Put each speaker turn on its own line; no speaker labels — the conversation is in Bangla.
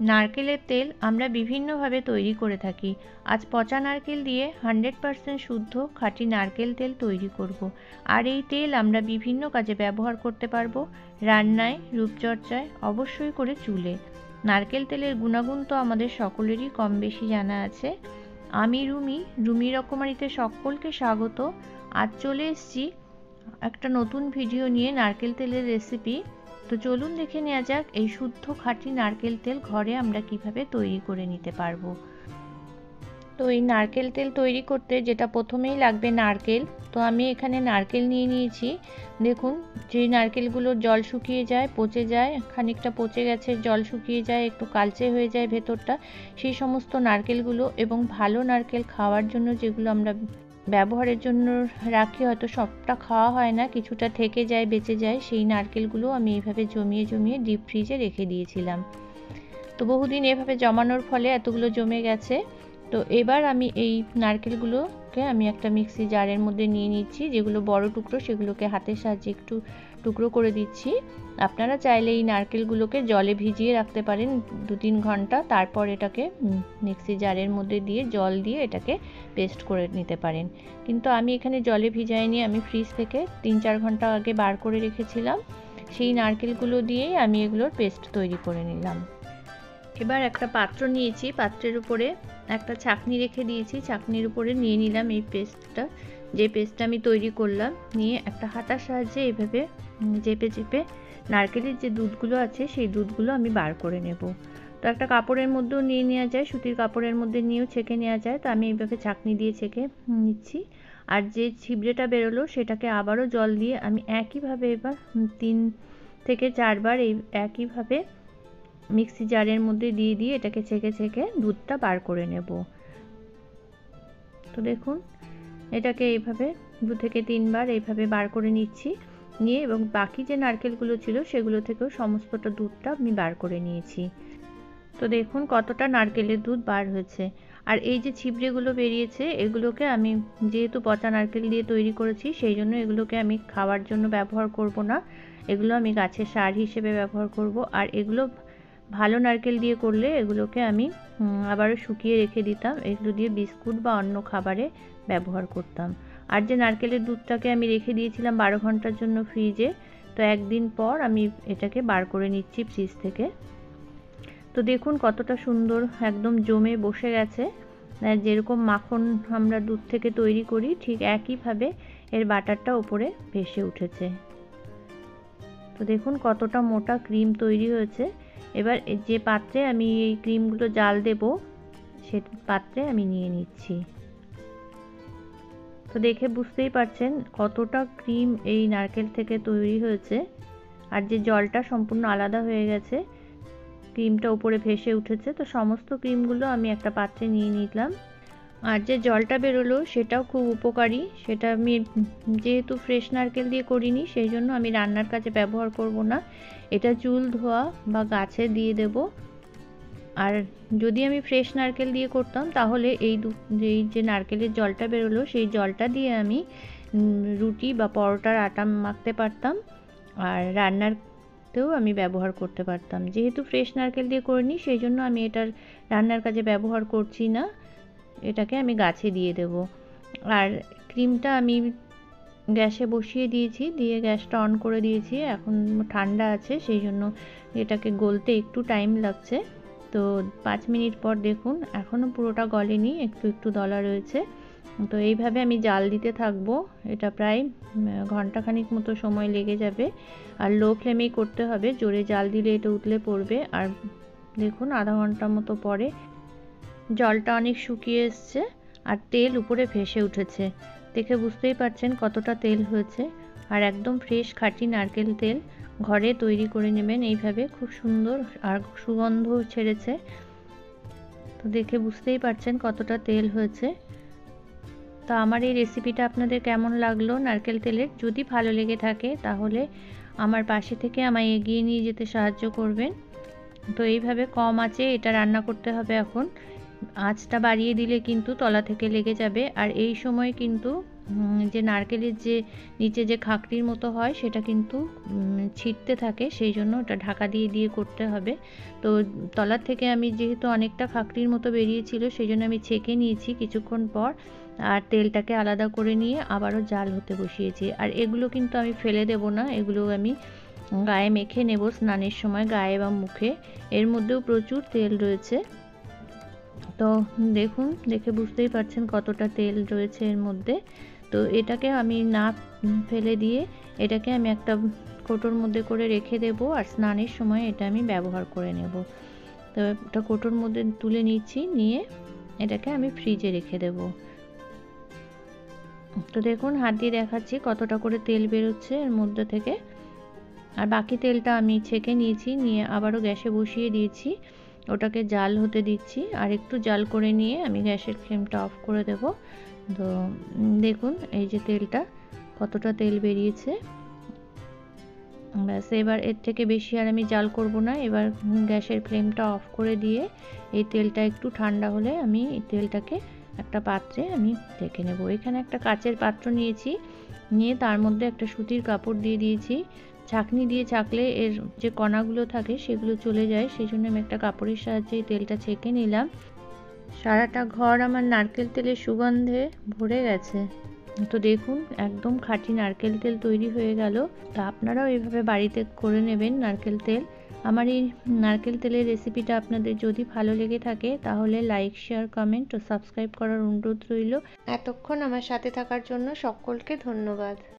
নারকেলের তেল আমরা বিভিন্নভাবে তৈরি করে থাকি। আজ পচা নারকেল দিয়ে হান্ড্রেড পারসেন্ট শুদ্ধ খাঁটি নারকেল তেল তৈরি করব। আর এই তেল আমরা বিভিন্ন কাজে ব্যবহার করতে পারব, রান্নায়, রূপচর্চায়, অবশ্যই করে চুলে। নারকেল তেলের গুণাগুণ তো আমাদের সকলেরই কম বেশি জানা আছে। আমি রুমি রুমি রকমারিতে সকলকে স্বাগত। আজ চলে এসছি একটা নতুন ভিডিও নিয়ে নারকেল তেলের রেসিপি তো চলুন দেখে নেওয়া যাক এই শুদ্ধ খাঁটি নারকেল তেল ঘরে আমরা কীভাবে তৈরি করে নিতে পারব। তো এই নারকেল তেল তৈরি করতে যেটা প্রথমেই লাগবে নারকেল, তো আমি এখানে নারকেল নিয়ে নিয়েছি। দেখুন যে নারকেলগুলো জল শুকিয়ে যায়, পচে যায়, খানিকটা পচে গেছে, জল শুকিয়ে যায়, একটু কালচে হয়ে যায় ভেতরটা, সেই সমস্ত নারকেলগুলো এবং ভালো নারকেল খাওয়ার জন্য যেগুলো আমরা ব্যবহারের জন্য রাখি, হয়তো সবটা খাওয়া হয় না, কিছুটা থেকে যায়, বেঁচে যায়, সেই নারকেলগুলো আমি এইভাবে জমিয়ে জমিয়ে ডিপ ফ্রিজে রেখে দিয়েছিলাম। তো বহুদিন এভাবে জমানোর ফলে এতগুলো জমে গেছে। তো এবার আমি এই নারকেলগুলোকে আমি একটা মিক্সি জারের মধ্যে নিয়ে নিচ্ছি, যেগুলো বড় টুকরো, সেগুলোকে হাতের সাহায্যে একটু টুকরো করে দিচ্ছি। আপনারা চাইলে এই নারকেলগুলোকে জলে ভিজিয়ে রাখতে পারেন দু তিন ঘণ্টা, তারপর এটাকে মিক্সি জারের মধ্যে দিয়ে জল দিয়ে এটাকে পেস্ট করে নিতে পারেন। কিন্তু আমি এখানে জলে ভিজাইনি, আমি ফ্রিজ থেকে তিন চার ঘণ্টা আগে বার করে রেখেছিলাম। সেই নারকেলগুলো দিয়েই আমি এগুলোর পেস্ট তৈরি করে নিলাম। এবার একটা পাত্র নিয়েছি, পাত্রের উপরে একটা ছাকনি রেখে দিয়েছি ছাকনির উপরে নিয়ে নিলাম এই পেস্টটা। যে পেস্টটা আমি তৈরি করলাম, নিয়ে একটা হাতার সাহায্যে এইভাবে চেপে চেপে নারকেলের যে দুধগুলো আছে, সেই দুধগুলো আমি বার করে নেব। তো একটা কাপড়ের মধ্যেও নিয়ে নেওয়া যায়, সুতির কাপড়ের মধ্যে নিয়েও ছেঁকে নেওয়া যায়। তো আমি এইভাবে ছাকনি দিয়ে ছেঁকে নিচ্ছি। আর যে ছিবড়েটা বেরোলো, সেটাকে আবারও জল দিয়ে আমি একইভাবে এবার তিন থেকে চারবার এই একইভাবে মিক্সি জারের মধ্যে দিয়ে দিয়ে এটাকে ছেঁকে ছেঁকে দুধটা বার করে নেব। তো দেখুন, এটাকে এইভাবে দু থেকে তিনবার এইভাবে বার করে নিচ্ছি। নিয়ে এবং বাকি যে নারকেলগুলো ছিল সেগুলো থেকেও সমস্তটা দুধটা আমি বার করে নিয়েছি। তো দেখুন কতটা নারকেলের দুধ বার হয়েছে। আর এই যে ছিবড়েগুলো বেরিয়েছে, এগুলোকে আমি যেহেতু পচা নারকেল দিয়ে তৈরি করেছি, সেই জন্য এগুলোকে আমি খাওয়ার জন্য ব্যবহার করব না। এগুলো আমি গাছের সার হিসেবে ব্যবহার করব। আর এগুলো ভালো নারকেল দিয়ে করলে এগুলোকে আমি আবারও শুকিয়ে রেখে দিতাম। এগুলো দিয়ে বিস্কুট বা অন্য খাবারে ব্যবহার করতাম। আর যে নারকেলের দুধটাকে আমি রেখে দিয়েছিলাম বারো ঘণ্টার জন্য ফ্রিজে, তো একদিন পর আমি এটাকে বার করে নিচ্ছি ফ্রিজ থেকে। তো দেখুন কতটা সুন্দর একদম জমে বসে গেছে। যেরকম মাখন আমরা দুধ থেকে তৈরি করি, ঠিক একইভাবে এর বাটারটা ওপরে ভেসে উঠেছে। তো দেখুন কতটা মোটা ক্রিম তৈরি হয়েছে। এবার যে পাত্রে আমি এই ক্রিমগুলো জাল দেব, সে পাত্রে আমি নিয়ে নিচ্ছি। তো দেখে বুঝতেই পারছেন কতটা ক্রিম এই নারকেল থেকে তৈরি হয়েছে। আর যে জলটা সম্পূর্ণ আলাদা হয়ে গেছে, ক্রিমটা উপরে ভেসে উঠেছে, তো সমস্ত ক্রিমগুলো আমি একটা পাত্রে নিয়ে নিলাম। আর যে জলটা বেরোলো সেটাও খুব উপকারী। সেটা আমি যেহেতু ফ্রেশ নারকেল দিয়ে করিনি, সেই জন্য আমি রান্নার কাজে ব্যবহার করব না। এটা চুল, ধোয়া বা গাছে দিয়ে দেব। আর যদি আমি ফ্রেশ নারকেল দিয়ে করতাম, তাহলে এই দু, এই যে নারকেলের জলটা বেরোলো, সেই জলটা দিয়ে আমি রুটি বা পরোটার আটা মাখতে পারতাম। আর রান্নারতেও আমি ব্যবহার করতে পারতাম। যেহেতু ফ্রেশ নারকেল দিয়ে করিনি, সেই জন্য আমি এটার রান্নার কাজে ব্যবহার করছি না। এটাকে আমি গাছে দিয়ে দেব। আর ক্রিমটা আমি গ্যাসে বসিয়ে দিয়েছি, দিয়ে গ্যাসটা অন করে দিয়েছি। এখন ঠান্ডা আছে, সেই জন্য এটাকে গলতে একটু টাইম লাগছে। তো পাঁচ মিনিট পর দেখুন এখনও পুরোটা গলেনি, একটু একটু দলা রয়েছে। তো এইভাবে আমি জাল দিতে থাকব। এটা প্রায় ঘন্টাখানিক মতো সময় লেগে যাবে। আর লো ফ্লেমেই করতে হবে। জোরে জাল দিলে এটা উতলে পড়বে। আর দেখুন, আধা ঘণ্টা মতো পরে জলটা অনেক শুকিয়ে এসছে আর তেল উপরে ভেসে উঠেছে। দেখে বুঝতেই পারছেন কতটা তেল হয়েছে। আর একদম ফ্রেশ, খাঁটি নারকেল তেল ঘরে তৈরি করে নেবেন। এইভাবে খুব সুন্দর আর সুগন্ধ ছেড়েছে। তো দেখে বুঝতেই পারছেন কতটা তেল হয়েছে। তো আমার এই রেসিপিটা আপনাদের কেমন লাগল নারকেল তেলের? যদি ভালো লেগে থাকে তাহলে আমার পাশে থেকে আমায় এগিয়ে নিয়ে যেতে সাহায্য করবেন। তো এইভাবে কম আছে, এটা রান্না করতে হবে এখন। আঁচটা বাড়িয়ে দিলে কিন্তু তলা থেকে লেগে যাবে। আর এই সময় কিন্তু যে নারকেলের যে নিচে যে খাকড়ির মতো হয়, সেটা কিন্তু ছিটতে থাকে। সেই জন্য ওটা ঢাকা দিয়ে দিয়ে করতে হবে। তো তলার থেকে আমি যেহেতু অনেকটা খাকড়ির মতো বেরিয়েছিল, সেই জন্য আমি ছেঁকে নিয়েছি কিছুক্ষণ পর। আর তেলটাকে আলাদা করে নিয়ে আবারও জাল হতে বসিয়েছি। আর এগুলো কিন্তু আমি ফেলে দেব না, এগুলো আমি গায়ে মেখে নেব স্নানের সময়, গায়ে বা মুখে। এর মধ্যেও প্রচুর তেল রয়েছে। তো দেখুন, দেখে বুঝতেই পারছেন কতটা তেল রয়েছে এর মধ্যে। তো এটাকে আমি না ফেলে দিয়ে এটাকে আমি একটা কোটোর মধ্যে করে রেখে দেব আর স্নানের সময় এটা আমি ব্যবহার করে নেব। তো এটা কোটোর মধ্যে তুলে নিচ্ছি, নিয়ে এটাকে আমি ফ্রিজে রেখে দেব। তো দেখুন, হাত দিয়ে দেখাচ্ছি কতটা করে তেল বেরোচ্ছে এর মধ্যে থেকে। আর বাকি তেলটা আমি ছেঁকে নিয়েছি, নিয়ে আবারও গ্যাসে বসিয়ে দিয়েছি। ওটাকে জাল হতে দিচ্ছি। আর একটু জাল করে নিয়ে আমি গ্যাসের ফ্লেমটা অফ করে দেব। তো দেখুন এই যে তেলটা কতটা তেল বেরিয়েছে। ব্যাস, এবার এর থেকে বেশি আর আমি জাল করব না। এবার গ্যাসের ফ্লেমটা অফ করে দিয়ে এই তেলটা একটু ঠান্ডা হলে আমি এই তেলটাকে একটা পাত্রে আমি রেখে নেব। এখানে একটা কাচের পাত্র নিয়েছি। নিয়ে তার মধ্যে একটা সুতির কাপড় দিয়ে দিয়েছি। ছাঁকনি দিয়ে ছাকলে এর যে কণাগুলো থাকে সেগুলো চলে যায় সেই জন্য আমি একটা কাপড়ের সাহায্যে তেলটা ছেঁকে নিলাম। সারাটা ঘর আমার নারকেল তেলের সুগন্ধে ভরে গেছে। তো দেখুন, একদম খাঁটি নারকেল তেল তৈরি হয়ে গেল। তা আপনারাও এভাবে বাড়িতে করে নেবেন নারকেল তেল। আমার এই নারকেল তেলের রেসিপিটা আপনাদের যদি ভালো লেগে থাকে, তাহলে লাইক, শেয়ার, কমেন্ট ও সাবস্ক্রাইব করার অনুরোধ রইল। এতক্ষণ আমার সাথে থাকার জন্য সকলকে ধন্যবাদ।